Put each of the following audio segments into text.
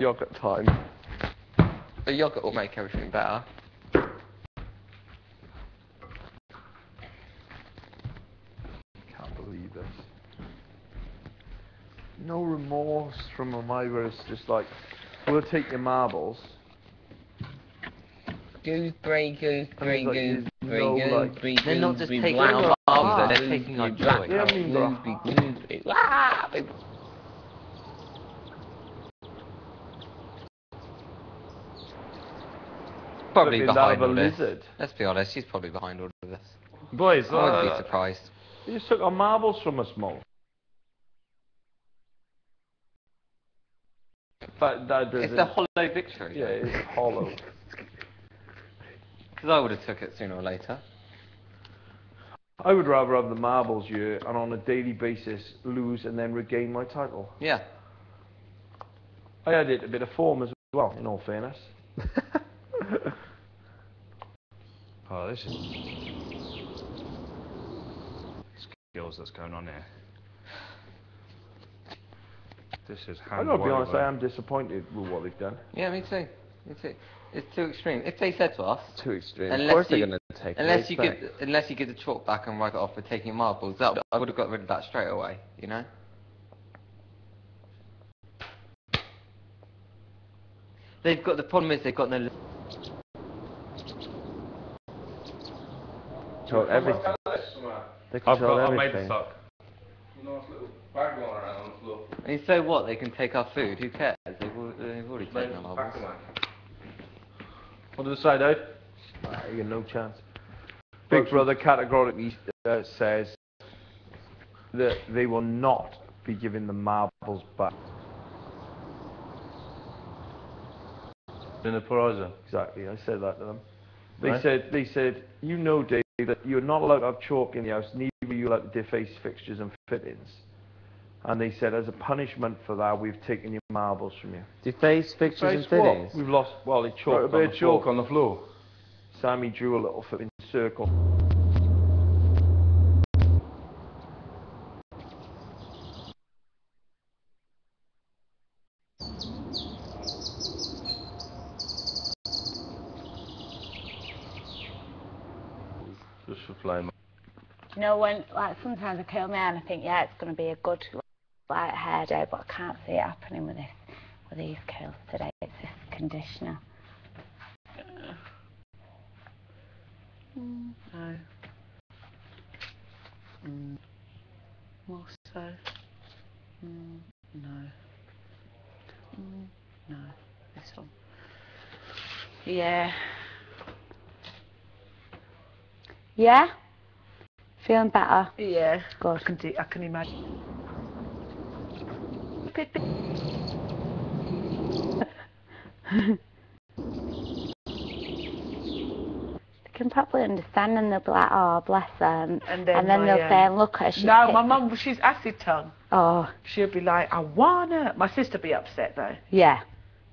yogurt time. The yogurt will make everything better. Can't believe this. No remorse from Amira. It's just like, we'll take your marbles. Gooseberry, gooseberry, And gooseberry, gooseberry, They're not just taking our marbles, marbles, they're they're taking our joy. black Yeah, I mean, bro. gooseberry, gooseberry. Ah, they- Probably behind all this. lizard. Let's be honest, she's probably behind all of this. Boys, I wouldn't be uh, surprised. you just took our marbles from us, Mo. That, that It's the hollow victory. Yeah, it's hollow. Because I would have took it sooner or later. I would rather have the marbles here and on a daily basis lose and then regain my title. Yeah. I had it a bit of form as well, in all fairness. Oh, this is skills that's going on here. This is I hand gotta be honest. I am disappointed with what they've done. Yeah, me too. Me too. It's too extreme. If they said to us, Too extreme. Unless of course you- they're going to take it. unless you Respect. give, unless you give the chalk back and write it off for taking marbles, that I would have got rid of that straight away. You know. They've got the problem is they've got no. Control everything. They I've control got. I made everything. the sock. And so what? They can take our food. Who cares? They've, they've already taken our marbles. What did the side out? Ah, you got no chance. Big Brother categorically uh, says that they will not be giving the marbles back. In the Peraza. Exactly, I said that to them. They Right. said, they said, you know, Dave, that you're not allowed to have chalk in the house, neither are you allowed to deface fixtures and fittings. And they said, as a punishment for that, we've taken your marbles from you. Deface fixtures and Face what? fittings. We've lost, well, it Got a bit on of the chalk floor. on the floor. Sammy drew a little flipping circle. Just for flame. You know, when like sometimes I curl my hair and I think, yeah, it's going to be a good like hair day, but I can't see it happening with this with these curls today. It's this conditioner. Mm, no. Mm. More so. Mm, no. Mm, no. This one. Yeah. Yeah, feeling better. Yeah. I can do, I can imagine. They can probably understand and they'll be like, oh, bless them. And then, And then my, they'll um, say, look at her. No, my mum, she's acid tongue. Oh, She'll be like, I wanna. My sister be upset though. yeah.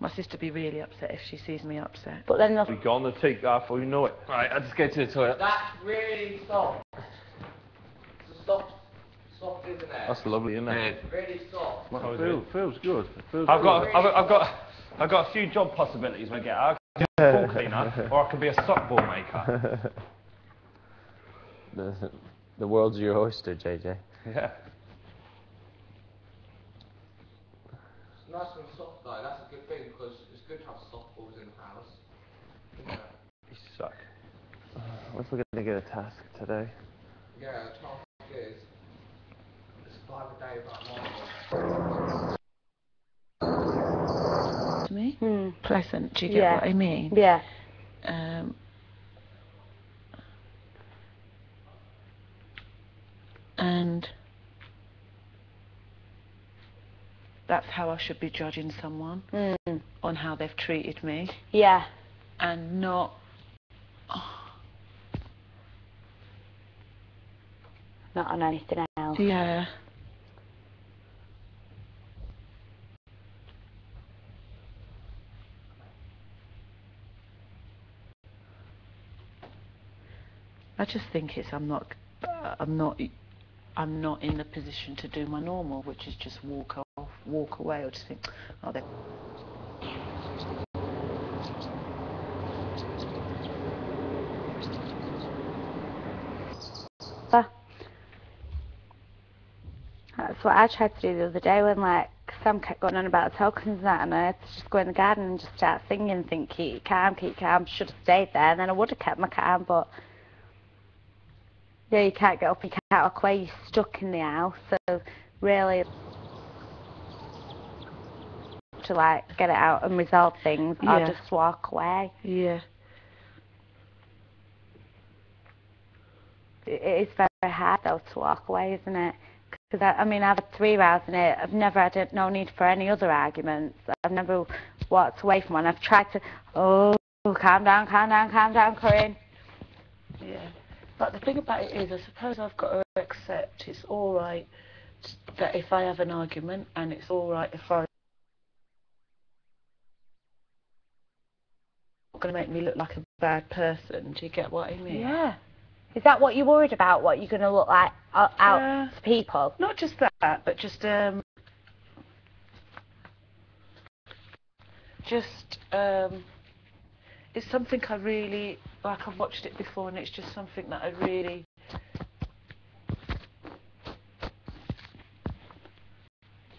My sister would be really upset if she sees me upset. But then they'll We're gonna take that before you know it. Right, I'll just go to the toilet. That's really soft. It's soft, soft, isn't it? That's lovely, isn't it? really soft. It feels, feels good. It feels I've good. got, I've, got- I've got, I've got a few job possibilities when I get out. I can be a ball cleaner, or I can be a sock ball maker. The, the world's your oyster, JJ. Yeah. It's nice and soft though, that's a good thing because it's good to have soft balls in the house. Isn't it? You suck. What if we're gonna get a task today? Yeah, the task is it's five a day about marbles. To me, Hmm. pleasant. Do you get Yeah. what I mean? Yeah. Um, and that's how I should be judging someone Mm. on how they've treated me Yeah. and not Not on anything else. yeah I just think it's I'm not I'm not I'm not in the position to do my normal which is just walk off walk away or just think oh they that's what I tried to do the other day when like Sam kept going on about the tokens and that, and I had to just go in the garden and just start singing and think, keep calm, keep calm. Should have stayed there, and then I would have kept my calm, but yeah, you can't get up, you can't walk away, you're stuck in the house. So really, to like get it out and resolve things, or just walk away. Yeah. It it is very hard though to walk away, isn't it? Because I, I mean, I've had three rows in it. I've never had no need for any other arguments. I've never walked away from one. I've tried to, oh, calm down, calm down, calm down, Corinne. Yeah. But the thing about it is, I suppose I've got to accept it's all right that if I have an argument, and it's all right if I. Not going to make me look like a bad person. Do you get what I mean? Yeah. Is that what you're worried about? What you're going to look like out Yeah. to people? Not just that, but just um. Just um. It's something I really like. I've watched it before, and it's just something that I really.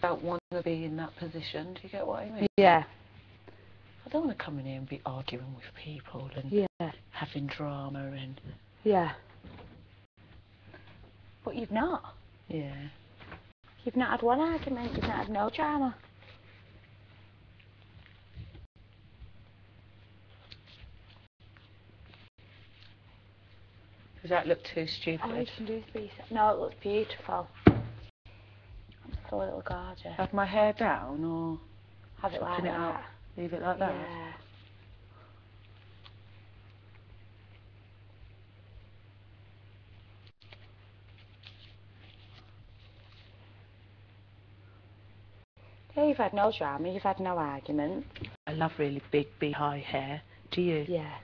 Don't want to be in that position. Do you get what I mean? Yeah. I don't want to come in here and be arguing with people and Yeah. having drama and Yeah. But you've not. yeah. You've not had one argument. You've not had no drama. Does that look too All oh, you stupid? can do be. No, it looks beautiful. I'm so little gorgeous. Have my hair down or Have it like it that. up. leave it like that? Yeah. Yeah, you've had no drama, you've had no argument. I love really big beehive hair. Do you? Yeah.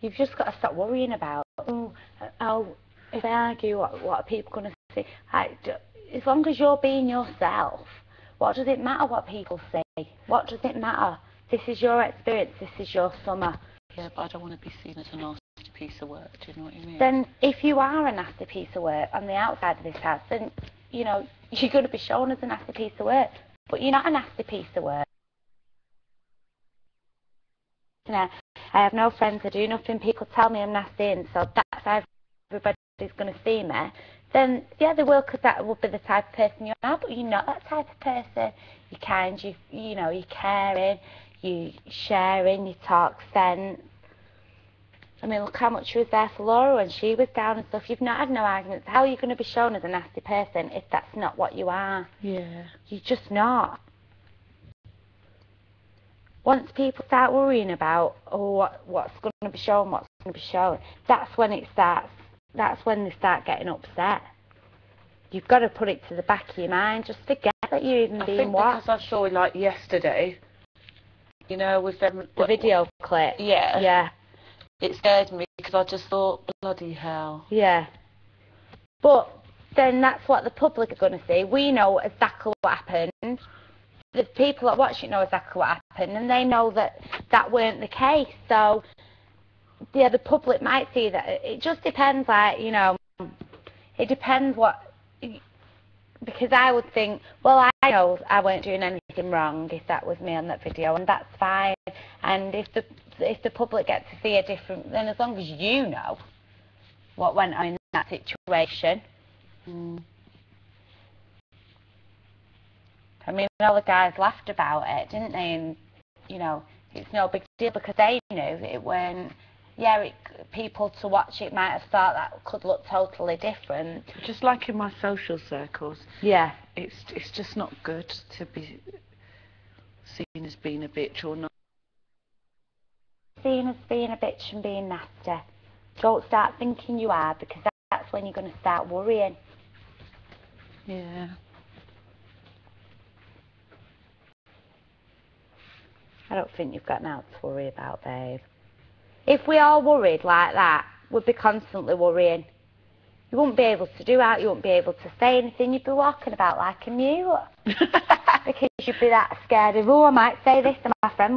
You've just got to stop worrying about, oh, oh if I argue, what, what are people going to say? As long as you're being yourself, what does it matter what people say? What does it matter? This is your experience, this is your summer. Yeah, but I don't want to be seen as a nasty piece of work. Do you know what I mean? Then, if you are a nasty piece of work on the outside of this house, then, you know, you're going to be shown as a nasty piece of work. But you're not a nasty piece of work. You know, I have no friends, I do nothing, people tell me I'm nasty, and so that's how everybody's going to see me. Then, yeah, they will, because that will be the type of person you are, but you're not that type of person. You're kind, you, you know, you're caring, you're sharing, you talk sense. I mean, look how much she was there for Laura when she was down and stuff. You've not had no arguments. How are you going to be shown as a nasty person if that's not what you are? yeah. You're just not. Once people start worrying about oh what what's going to be shown, what's going to be shown, that's when it starts. That's when they start getting upset. You've got to put it to the back of your mind. Just forget that you're even I being think watched. because I saw like yesterday, you know, with them The video clip. Yeah. Yeah. It scared me because I just thought, bloody hell. Yeah. But then that's what the public are going to see. We know exactly what happened. The people that watch it know exactly what happened, and they know that that weren't the case. So, yeah, the public might see that. It just depends, like, you know, it depends what. Because I would think, well, I know I weren't doing anything wrong if that was me on that video, and that's fine. And if the if the public get to see a different, then as long as you know what went on in that situation. Mm. I mean, all the guys laughed about it, didn't they? And you know, it's no big deal because they knew it weren't. Yeah, it, people to watch it might have thought that could look totally different. Just like in my social circles, Yeah. it's it's just not good to be seen as being a bitch or not. Seen as being a bitch and being nasty. Don't start thinking you are because that's when you're going to start worrying. Yeah. I don't think you've got now to worry about, babe. If we all worried like that, we'd be constantly worrying. You wouldn't be able to do out, you wouldn't be able to say anything, you'd be walking about like a mule. because you'd be that scared of, oh, I might say this to my friend